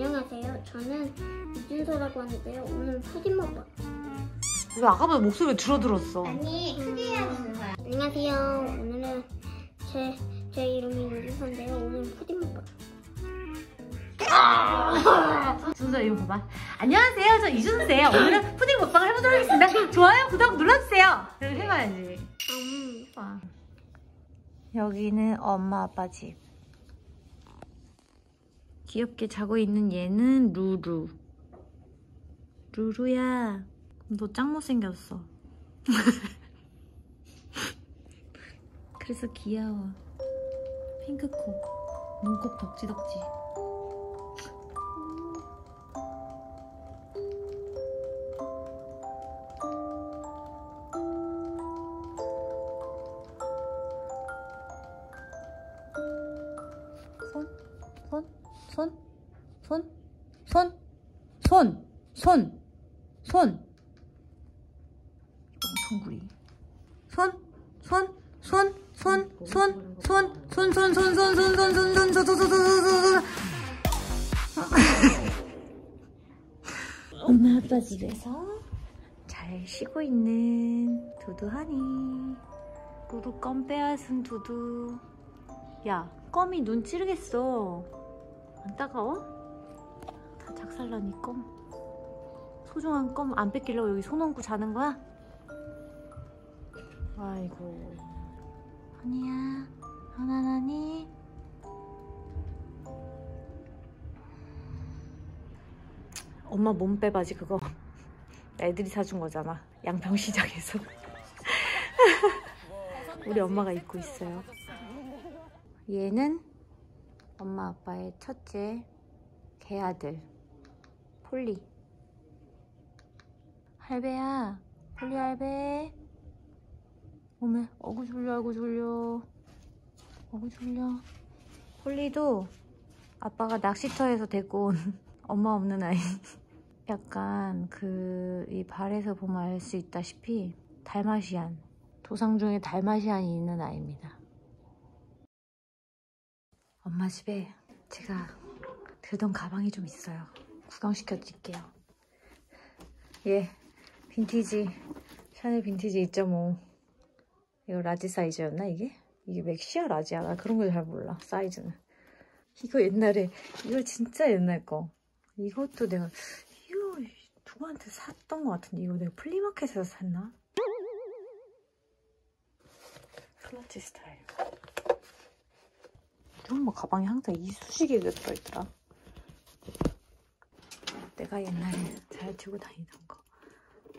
안녕하세요. 저는 이준서라고 하는데요. 오늘 푸딩 먹방. 왜 아까보다 목소리가 줄어들었어? 아니, 크게 해야지. 안녕하세요. 오늘은 제, 제 이름이 이준서인데요. 오늘 푸딩 먹방. 준서 이거 봐봐. 안녕하세요. 저 이준서예요. 오늘은 푸딩 먹방을 해보도록 하겠습니다. 좋아요, 구독 눌러주세요. 이렇게 해봐야지. 음, 와. 여기는 엄마 아빠 집. 귀엽게 자고 있는 얘는 루루. 루루야, 너 짱 못생겼어. 그래서 귀여워. 핑크코. 눈곱 덕지덕지. 손, 손, 손, 손, 손. 엉청구리. 손, 손, 손, 손, 손, 손, 손, 손, 손, 손, 손, 손, 손, 손, 손, 손, 손, 손, 손, 엄마 아빠 집에서 잘 쉬고 있는 두두하니. 루루 껌 빼앗은 두두. 야, 껌이 눈 찌르겠어. 안 따가워? 다 작살나니 껌. 소중한 껌 안 뺏기려고 여기 손 얹고 자는 거야? 아이고. 하니야, 하나나니? 엄마 몸빼 바지 그거 애들이 사준 거잖아. 양평시장에서. 우리 엄마가 입고 있어요. 얘는 엄마 아빠의 첫째 개아들 폴리. 할배야 폴리 할배. 어메 어구 졸려 어구 졸려. 어구 졸려. 폴리도 아빠가 낚시터에서 데리고 온 엄마 없는 아이. 약간 그 이 발에서 보면 알 수 있다시피 달마시안 조상 중에 달마시안이 있는 아이입니다. 엄마 집에 제가 들던 가방이 좀 있어요. 구경시켜 드릴게요. 예, 빈티지, 샤넬 빈티지 2.5. 이거 large 사이즈였나, 이게? 이게 maxi야, large야? 나 그런 걸 잘 몰라, 사이즈는. 이거 옛날에, 이거 진짜 옛날 거. 이것도 내가, 이거 누구한테 샀던 것 같은데, 이거 내가 flea market에서 샀나? 클러치 스타일. 우리 엄마 가방에 항상 이쑤시개가 들어있더라. 내가 옛날에 잘 들고 다니던 거.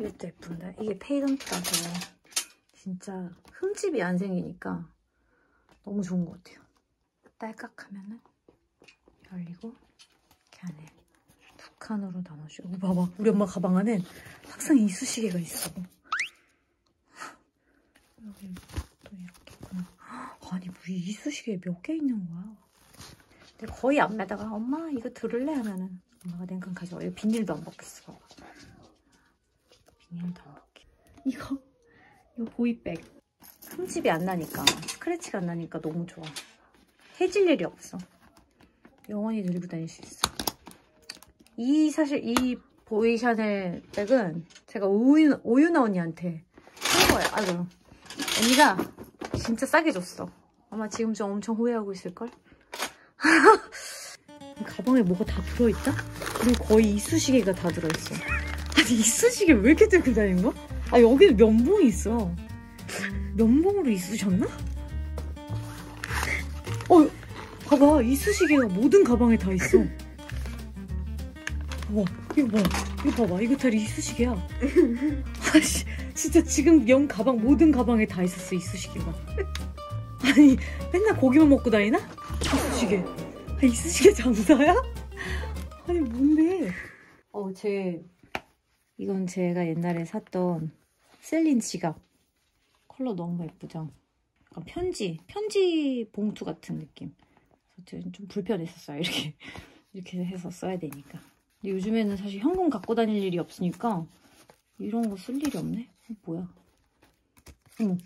이것도 예쁜데? 이게 patent라서 진짜 흠집이 안 생기니까 너무 좋은 것 같아요. 딸깍 하면은 열리고 이렇게 안에 두 칸으로 나눠주고 어, 봐봐 우리 엄마 가방 안엔 항상 이쑤시개가 있어. 여기 또 이렇게 있구나. 아니 뭐 이쑤시개 몇 개 있는 거야? 근데 거의 안 매다가 엄마 이거 들을래 하면은 엄마가 냉큼 가져와. 이거 비닐도 안 벗겼어. 비닐도 안 벗겨. 이거 이거 보이백. 흠집이 안 나니까 스크래치가 안 나니까 너무 좋아. 해질 일이 없어. 영원히 들고 다닐 수 있어. 이 사실 이 보이 샤넬 백은 제가 오유, 오유나 언니한테 한 거예요. 아주 언니가 진짜 싸게 줬어. 아마 지금 좀 엄청 후회하고 있을걸? 가방에 뭐가 다 들어있다? 그리고 거의 이쑤시개가 다 들어있어. 아니 이쑤시개 왜 이렇게 들고 다니는 거야? 아 여기는 면봉이 있어. 면봉으로 이쑤셨나? 어 봐봐 이쑤시개가 모든 가방에 다 있어. 와 이거 봐 이거 봐봐 이거 다 이쑤시개야. 아씨 진짜 지금 영 가방 모든 가방에 다 있었어 이쑤시개가. 아니 맨날 고기만 먹고 다니나? 이쑤시개. 아, 이쑤시개 장사야? 아니 뭔데? 어, 제 이건 제가 옛날에 샀던 셀린 지갑. 컬러 너무 예쁘죠? 약간 편지, 편지 봉투 같은 느낌. 그래서 좀 불편했었어요. 이렇게 이렇게 해서 써야 되니까. 근데 요즘에는 사실 현금 갖고 다닐 일이 없으니까 이런 거 쓸 일이 없네. 어, 뭐야? 어머,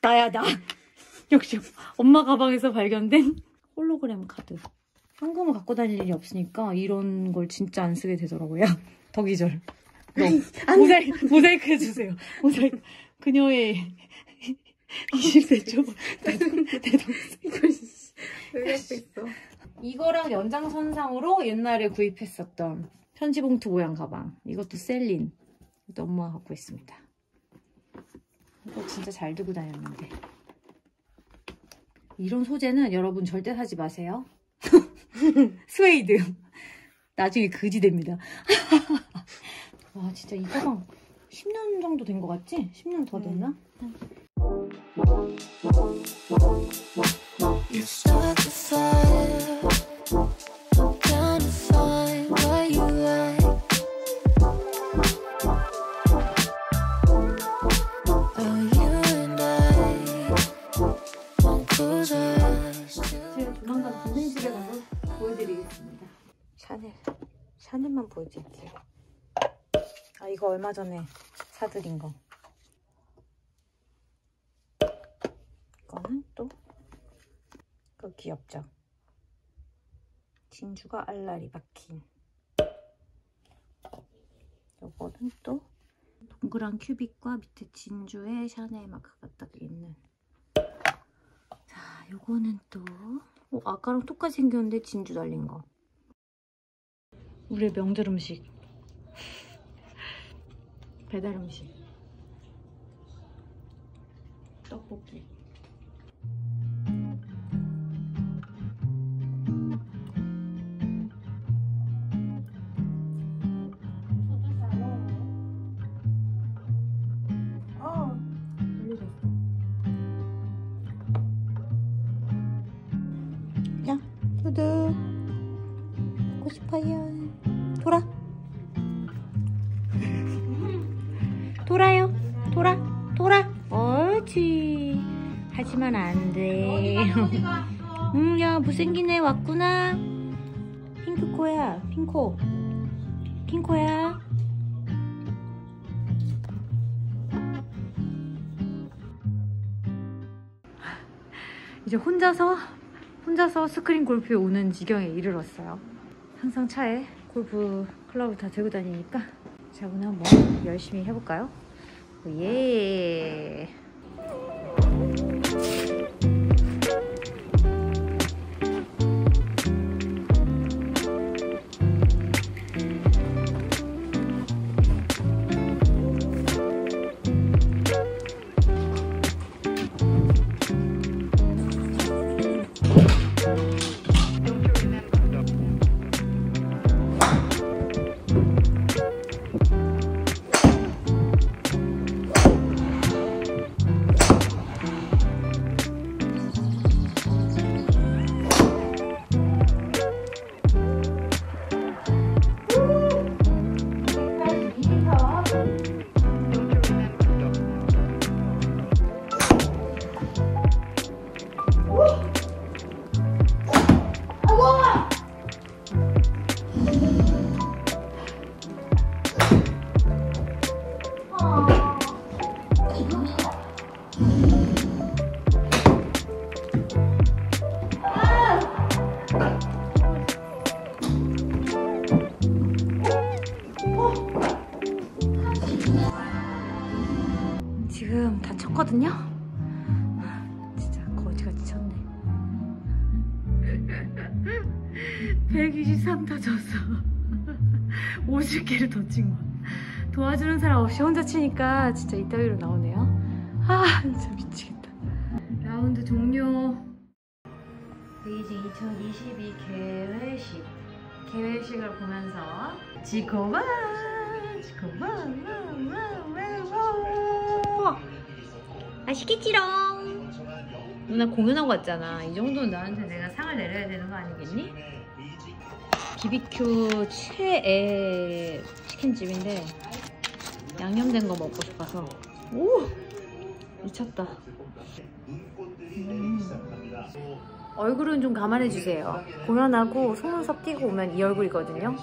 나야 나. 역시 엄마 가방에서 발견된 홀로그램 카드. 현금을 갖고 다닐 일이 없으니까 이런 걸 진짜 안 쓰게 되더라고요. 덕이절. 너 모자이크, 모자이크 해주세요. 모자이크. 그녀의 20대 초내 동생. 왜 옆에 있어? 이거랑 연장선상으로 옛날에 구입했었던 편지봉투 모양 가방. 이것도 셀린. 이것도 엄마가 갖고 있습니다. 이거 진짜 잘 들고 다녔는데. 이런 소재는 여러분 절대 사지 마세요. 스웨이드. 나중에 그지 됩니다. 와, 진짜 이 가방 10년 정도 된 것 같지? 10년 더 됐나? Fire. 얼마 전에 사드린 거. 이거는 또, 이거 귀엽죠? 진주가 알라리 박힌. 요거는 또, 동그란 큐빅과 밑에 진주의 샤넬 마크가 딱 있는. 자, 요거는 또, 어, 아까랑 똑같이 생겼는데 진주 달린 거. 우리의 명절 음식. 배달 음식. 떡볶이. 하지만 안 돼. 응, 야, 못생기네. 왔구나. 핑크코야. 핑코. 핑코야. 이제 혼자서 혼자서 스크린 골프에 오는 지경에 이르렀어요. 항상 차에 골프 클럽을 다 들고 다니니까 자 오늘 한번 열심히 해볼까요? 예. 지금 다 쳤거든요. 진짜 거지같이 쳤네. 123 터졌어. 50개를 더친 거야. 도와주는 사람 없이 혼자 치니까 진짜 이따위로 나오네요. 아 진짜 미치겠다. 라운드 종료. 베이징 2022 개회식. 개회식을 보면서 지코바 지코바 맛있겠지롱. 누나 공연하고 왔잖아. 이 정도는 나한테 내가 상을 내려야 되는 거 아니겠니? BBQ 최애 치킨집인데 양념된 거 먹고 싶어서. 오! 미쳤다. 음. 얼굴은 좀 감안해 주세요. 공연하고 속눈썹 띄고 오면 이 얼굴이거든요.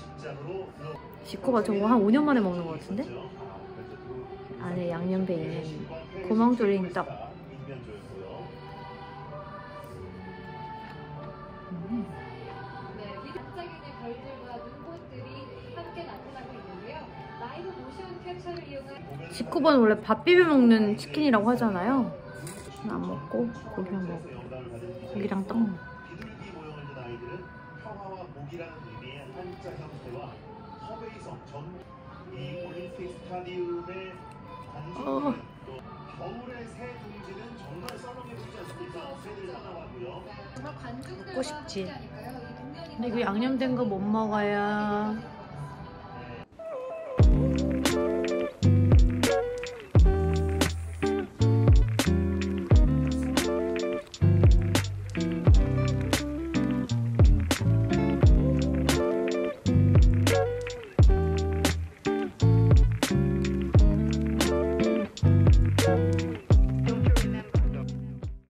지코가 저거 한 5년 만에 먹는 것 같은데? 안에 양념 배 있는 구멍 뚫린 떡. 음. 십구번 원래 밥 비벼 먹는 치킨이라고 하잖아요. 안 먹고 고기 안 먹고 고기랑 떡먹 어. 겨울의 새 둥지는 정말 썰렁해 보이지 않습니까? 새들 따라가고요. 먹고 싶지. 근데 이거 양념된 거 못 먹어요.